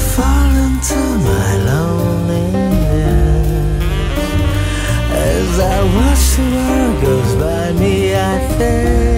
far I watch the world goes by me, I think.